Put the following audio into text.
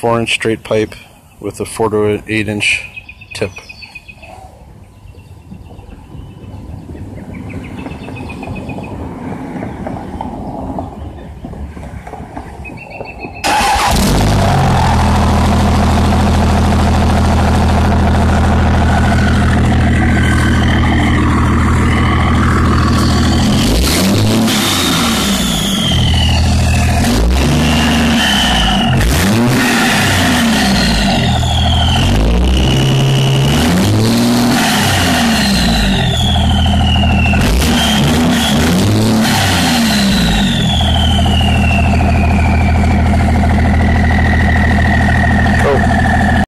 4 inch straight pipe with a 4 to 8 inch tip.